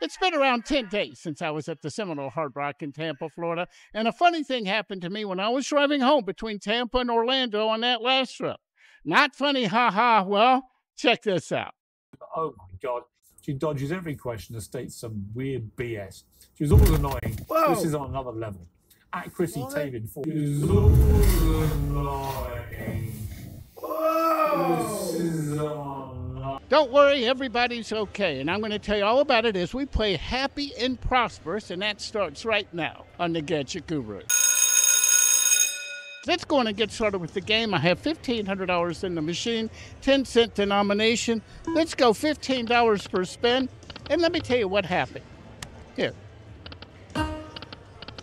It's been around 10 days since I was at the Seminole Hard Rock in Tampa, Florida, and a funny thing happened to me when I was driving home between Tampa and Orlando on that last trip. Not funny, ha ha. Well, check this out. Oh my God. She dodges every question and states some weird BS. She was always annoying. Whoa. This is on another level. At Chrissy What? Tavin for. She's always annoying. This is annoying. Don't worry, everybody's okay, and I'm going to tell you all about it as we play Happy and Prosperous, and that starts right now on the Gadget Guru. Let's go on and get started with the game. I have $1,500 in the machine, 10 cent denomination. Let's go $15 per spin, and let me tell you what happened. Here.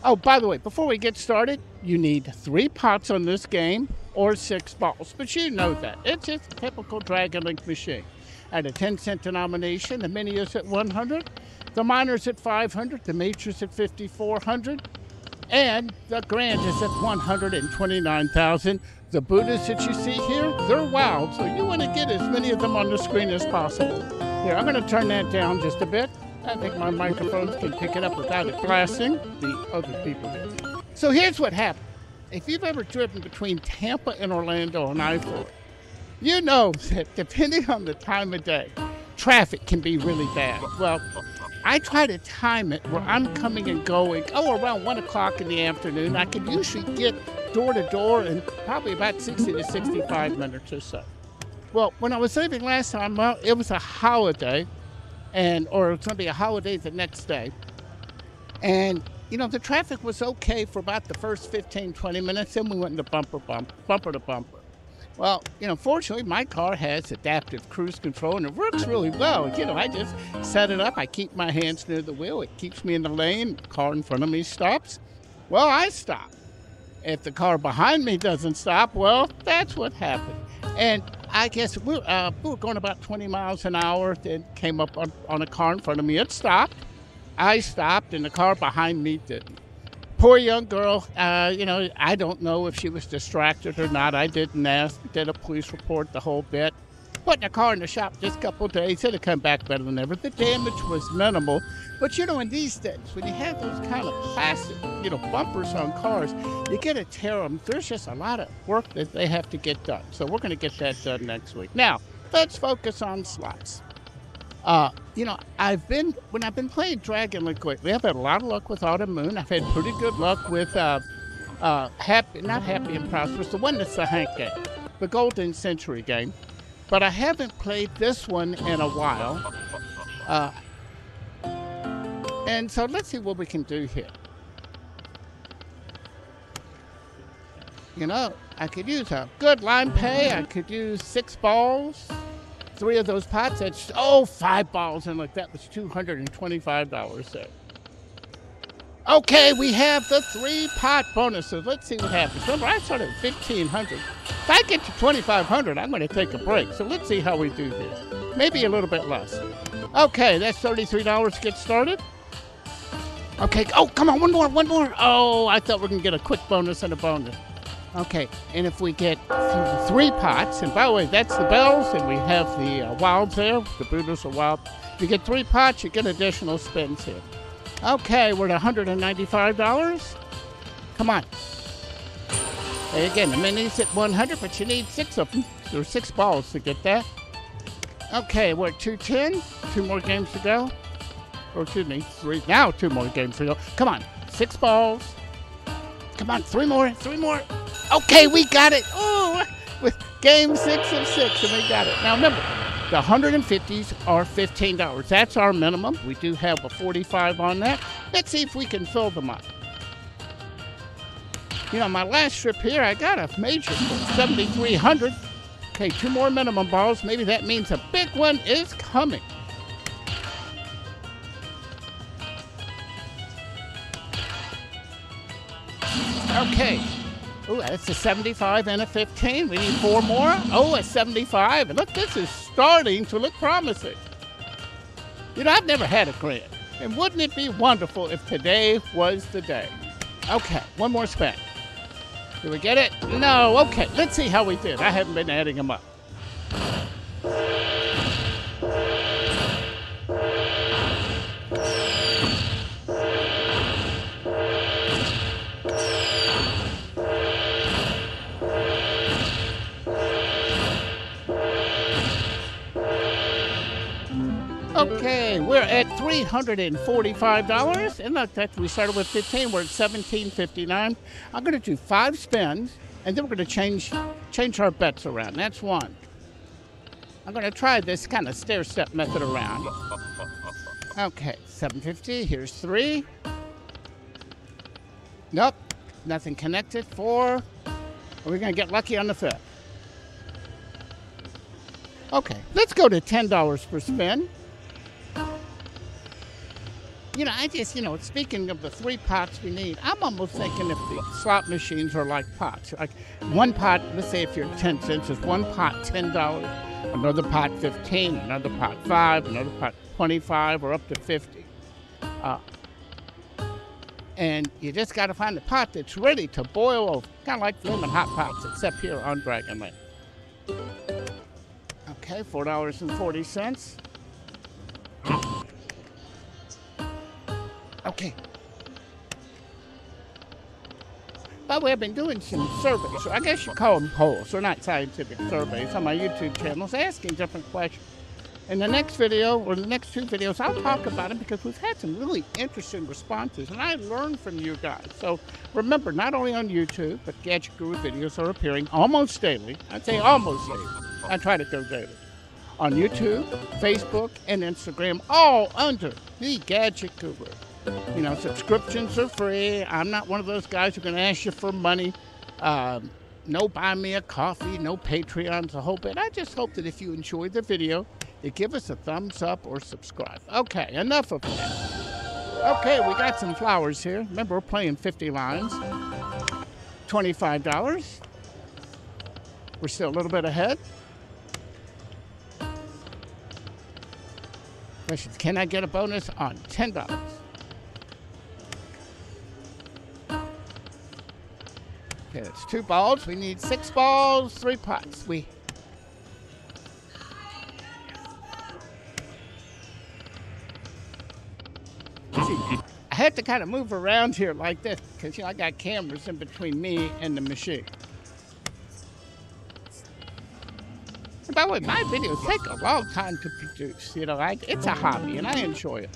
Oh, by the way, before we get started, you need three pots on this game or six balls, but you know that. It's just a typical Dragon Link machine. At a 10 cent denomination, the mini is at 100, the minor's at 500, the major's at 5400, and the grand is at 129,000. The Buddhas that you see here, they're wild, so you want to get as many of them on the screen as possible. Here, I'm going to turn that down just a bit. I think my microphones can pick it up without it blasting the other people. So here's what happened. If you've ever driven between Tampa and Orlando on I-4, you know that depending on the time of day, traffic can be really bad. Well, I try to time it where I'm coming and going, oh, around 1 o'clock in the afternoon. I can usually get door to door in probably about 60 to 65 minutes or so. Well, when I was leaving last time, well, it was a holiday, and or it was going to be a holiday the next day. And, you know, the traffic was okay for about the first 15, 20 minutes, then we went into bumper, bump, bumper to bumper. Well, you know, fortunately, my car has adaptive cruise control and it works really well. You know, I just set it up, I keep my hands near the wheel, it keeps me in the lane, the car in front of me stops. Well, I stop. If the car behind me doesn't stop, well, that's what happened. And I guess we, uh, we were going about 20 miles an hour, then came up on, on a car in front of me. It stopped. I stopped, and the car behind me didn't. Poor young girl, uh, you know, I don't know if she was distracted or not. I didn't ask. Did a police report, the whole bit. Put the car in the shop just a couple days. It'll come back better than ever. The damage was minimal. But you know, in these days, when you have those kind of plastic, you know, bumpers on cars, you get to tear them. There's just a lot of work that they have to get done. So we're going to get that done next week. Now, let's focus on slots. Uh, you know, I've been when I've been playing Dragon Link lately, I've had a lot of luck with Autumn Moon. I've had pretty good luck with uh, uh, Happy, not Happy and Prosperous, the one that's the Hank game, the Golden Century game. But I haven't played this one in a while. Uh, and so let's see what we can do here. You know, I could use a good line pay. I could use six balls three of those pots, that's, oh, five balls. And like that was $225 there. Okay, we have the three pot bonuses. Let's see what happens. Remember, I started at 1500 If I get to 2500 I'm going to take a break. So let's see how we do this. Maybe a little bit less. Okay, that's $33 to get started. Okay, oh, come on, one more, one more. Oh, I thought we are going to get a quick bonus and a bonus. Okay, and if we get three pots, and by the way, that's the bells, and we have the uh, wilds there. The Buddhas are wild. If you get three pots, you get additional spins here. Okay, we're at $195. Come on. And again, the mini's at 100, but you need six of them. There's six balls to get that. Okay, we're at 210. Two more games to go. Or excuse me, three. Now two more games to go. Come on, six balls. Come on, three more, three more. Okay, we got it. Oh, with game six of six, and we got it. Now remember, the 150s are $15. That's our minimum. We do have a 45 on that. Let's see if we can fill them up. You know, my last trip here, I got a major 7,300. Okay, two more minimum balls. Maybe that means a big one is coming. Okay. Oh, that's a 75 and a 15. We need four more. Oh, a 75. And look, this is starting to look promising. You know, I've never had a grant. And wouldn't it be wonderful if today was the day? Okay, one more spin. Did we get it? No. Okay, let's see how we did. I haven't been adding them up. At $345. And look, that we started with 15. We're at 1759. I'm going to do five spins, and then we're going to change change our bets around. That's one. I'm going to try this kind of stair step method around. Okay, 750. Here's three. Nope, nothing connected. Four. We're going to get lucky on the fifth. Okay, let's go to $10 per spin. You know, I just, you know, speaking of the three pots we need, I'm almost thinking if the slot machines are like pots. Like one pot, let's say if you're 10 cents, is one pot $10, another pot 15, another pot 5, another pot 25, or up to 50. Uh, and you just got to find a pot that's ready to boil over, kind of like flaming hot pots, except here on Dragon Link. Okay, $4.40. Okay. By the way, I've been doing some surveys. I guess you call them polls. They're not scientific surveys on my YouTube channels asking different questions. In the next video, or the next two videos, I'll talk about it because we've had some really interesting responses, and I learned from you guys. So remember, not only on YouTube, but Gadget Guru videos are appearing almost daily. I'd say almost daily. I try to go daily. On YouTube, Facebook, and Instagram, all under the Gadget Guru. You know, subscriptions are free. I'm not one of those guys who to ask you for money. Um, no buy me a coffee, no Patreons, the whole bit. I just hope that if you enjoyed the video, you give us a thumbs up or subscribe. Okay, enough of that. Okay, we got some flowers here. Remember, we're playing 50 lines. $25. We're still a little bit ahead. Questions, can I get a bonus on $10? It's two balls. We need six balls, three pots. We I had to kind of move around here like this because you know I got cameras in between me and the machine. And by the way, my videos take a long time to produce. You know, I, it's a hobby and I enjoy it.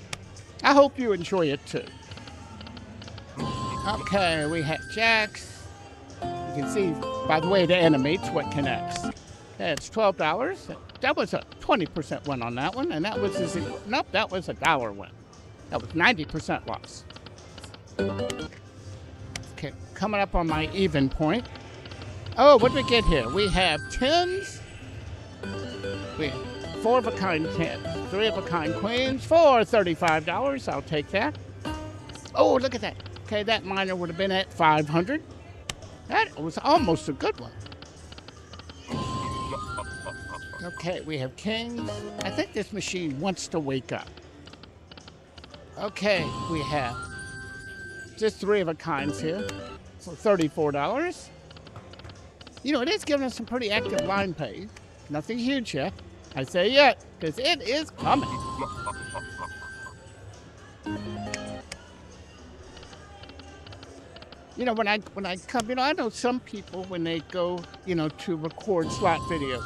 I hope you enjoy it too. Okay, we have jacks. Can see by the way it animates what connects. That's twelve dollars. That was a twenty percent win on that one, and that was a, nope, that was a dollar win. That was ninety percent loss. Okay, coming up on my even point. Oh, what did we get here? We have tens. We have four of a kind tens, three of a kind queens for thirty-five dollars. I'll take that. Oh, look at that. Okay, that minor would have been at five hundred. That was almost a good one. Okay, we have kings. I think this machine wants to wake up. Okay, we have just three of a kinds here for $34. You know, it is giving us some pretty active line pays. Nothing huge yet. I say yet, because it is coming. You know, when I when I come, you know, I know some people when they go, you know, to record slot videos,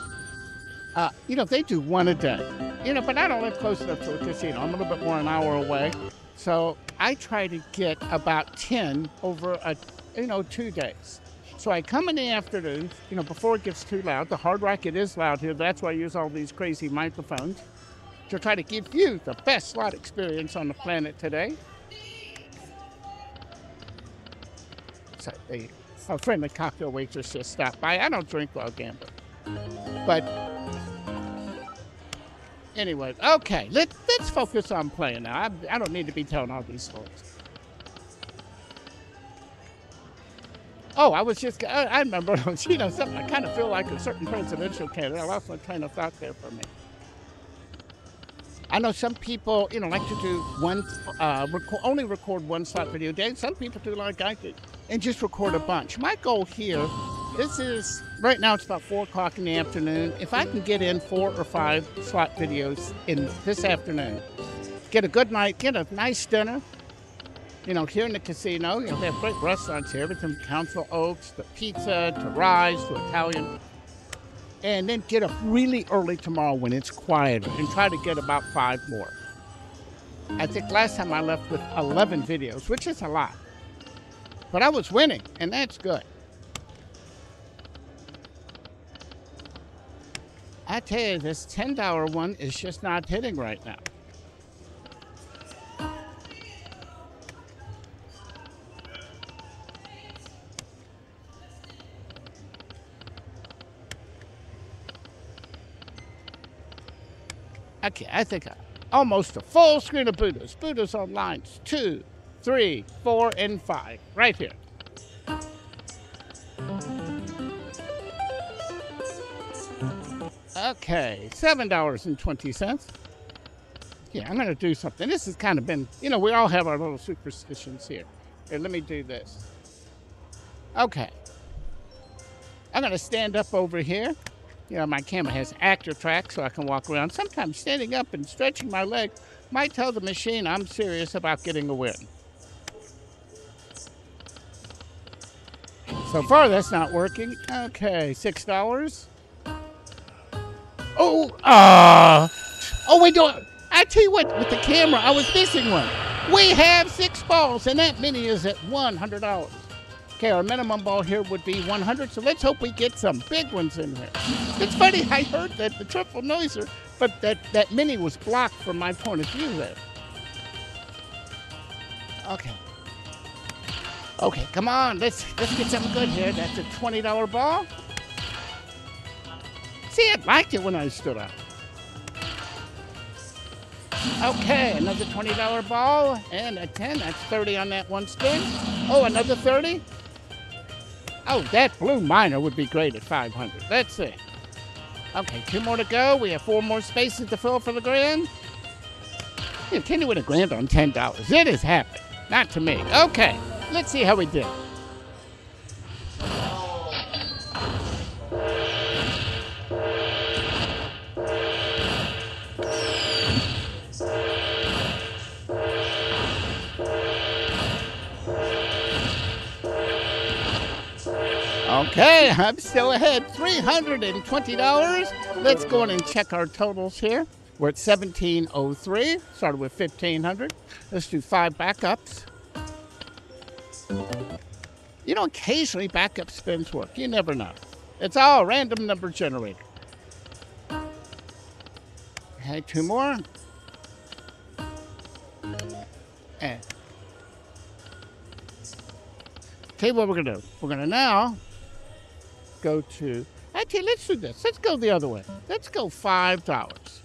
uh, you know, they do one a day. You know, but I don't live close enough to a casino. I'm a little bit more an hour away, so I try to get about ten over a, you know, two days. So I come in the afternoon, you know, before it gets too loud. The Hard Rock it is loud here. That's why I use all these crazy microphones to try to give you the best slot experience on the planet today. So a, a friendly cocktail waitress just stopped by. I don't drink while gambling. But anyway, okay, let, let's focus on playing now. I, I don't need to be telling all these stories. Oh, I was just, I, I remember, you know, something, I kind of feel like a certain presidential candidate. I lost my train of thought there for me. I know some people, you know, like to do one, uh, record, only record one slot video day. Some people do like I do and just record a bunch. My goal here, this is, right now it's about 4 o'clock in the afternoon. If I can get in four or five slot videos in this afternoon, get a good night, get a nice dinner, you know, here in the casino, you know, they have great restaurants here, everything from Council Oaks to pizza to rise to Italian and then get up really early tomorrow when it's quieter and try to get about five more. I think last time I left with 11 videos, which is a lot. But I was winning, and that's good. I tell you, this $10 one is just not hitting right now. Okay, I think I, almost a full screen of Buddhas. Buddhas on lines two, three, four, and five, right here. Okay, $7.20. Yeah, I'm to do something. This has kind of been, you know, we all have our little superstitions here. Here, let me do this. Okay. I'm to stand up over here. You know, my camera has actor track so I can walk around. Sometimes standing up and stretching my leg might tell the machine I'm serious about getting a win. So far, that's not working. Okay, $6. Oh, ah. Uh, oh, wait, don't. I tell you what, with the camera, I was missing one. We have six balls, and that mini is at $100. Okay, our minimum ball here would be 100, so let's hope we get some big ones in here. It's funny, I heard that the triple noiser, but that, that mini was blocked from my point of view there. Okay. Okay, come on, let's let's get something good here. That's a $20 ball. See, I liked it when I stood up. Okay, another $20 ball and a 10. That's 30 on that one spin. Oh, another 30. Oh, that blue minor would be great at 500. Let's see. Okay, two more to go. We have four more spaces to fill for the grand. Yeah, can you win a grand on $10? It has happened. Not to me. Okay, let's see how we did. Okay, I'm still ahead. $320. Let's go in and check our totals here. We're at 1703. Started with 1500. Let's do five backups. You know, occasionally backup spins work. You never know. It's all random number generator. Okay, two more. And tell you what we're gonna do. We're gonna now go to, actually, let's do this. Let's go the other way. Let's go $5.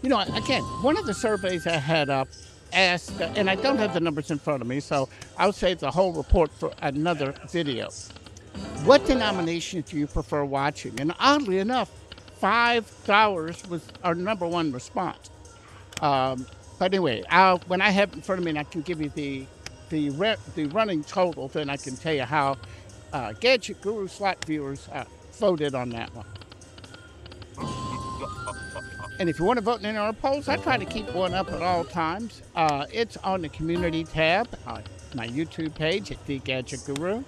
You know, again, one of the surveys I had up asked, and I don't have the numbers in front of me, so I'll save the whole report for another video. What denomination do you prefer watching? And oddly enough, $5 was our number one response. Um, but anyway, I'll, when I have it in front of me and I can give you the the, re- the running total, then I can tell you how uh, Gadget Guru slot viewers uh, voted on that one. And if you want to vote in our polls, I try to keep one up at all times. Uh, it's on the community tab, on my YouTube page at The Gadget Guru.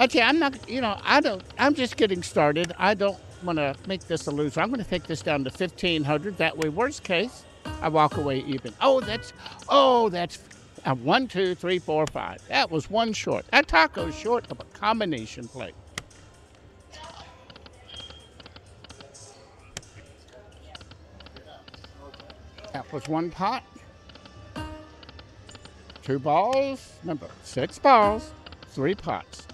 Okay, I'm not, you know, I don't, I'm just getting started. I don't want to make this a loser. I'm going to take this down to 1500. That way, worst case, I walk away even. Oh, that's, oh, that's uh, one, two, three, four, five. That was one short. That taco's short of a combination plate. Was one pot. Two balls. Remember, six balls, three pots.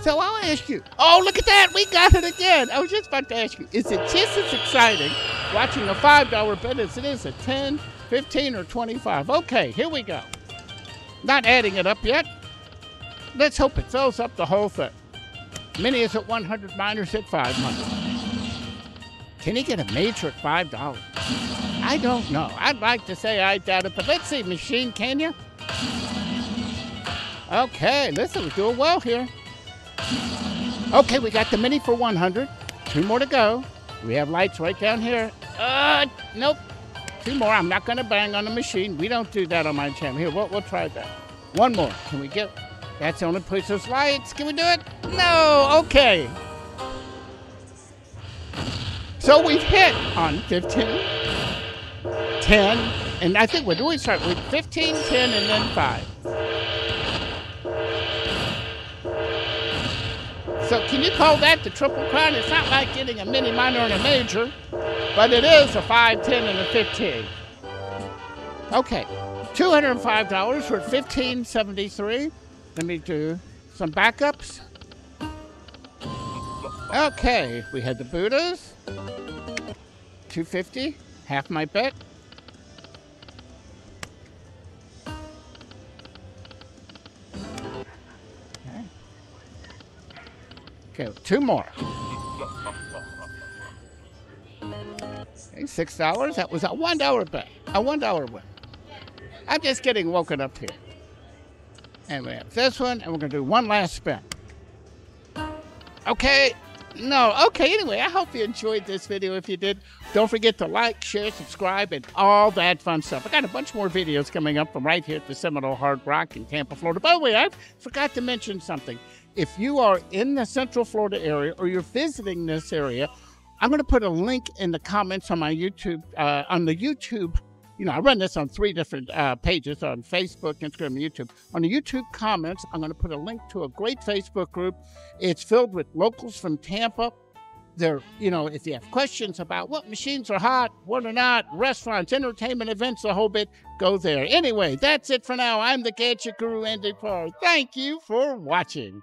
So I'll ask you. Oh, look at that. We got it again. I was just about to ask you. Is it just as exciting watching a $5 bet as it is a 10, 15, or 25? Okay, here we go. Not adding it up yet. Let's hope it fills up the whole thing. Mini is at 100, minor's at 500. Can he get a major at $5? I don't know. I'd like to say I doubt it, but let's see, machine, can you? Okay, listen, we're doing well here. Okay, we got the mini for 100. Two more to go. We have lights right down here. Uh, nope. Two more. I'm not going to bang on the machine. We don't do that on my channel. Here, we'll, we'll try that. One more. Can we get That's the only place there's lights. Can we do it? No. Okay. So we've hit on 15, 10, and I think we're doing start with 15, 10, and then 5. So can you call that the Triple Crown? It's not like getting a mini minor and a major, but it is a 5, 10, and a 15. Okay, $205 for 1573. Let me do some backups. Okay, we had the Buddhas. 250, half my bet. Okay. Two more. Okay, six dollars. That was a one dollar bet. A one dollar win. I'm just getting woken up here. And we have this one, and we're gonna do one last spin. Okay, no, okay, anyway, I hope you enjoyed this video. If you did, don't forget to like, share, subscribe, and all that fun stuff. I got a bunch more videos coming up from right here at the Seminole Hard Rock in Tampa, Florida. By the way, I forgot to mention something. If you are in the Central Florida area or you're visiting this area, I'm going to put a link in the comments on my YouTube, uh, on the YouTube you know, I run this on three different uh, pages on Facebook, Instagram, and YouTube. On the YouTube comments, I'm going to put a link to a great Facebook group. It's filled with locals from Tampa. They're, you know, if you have questions about what machines are hot, what are not, restaurants, entertainment events, the whole bit, go there. Anyway, that's it for now. I'm the Gadget Guru, Andy Parr. Thank you for watching.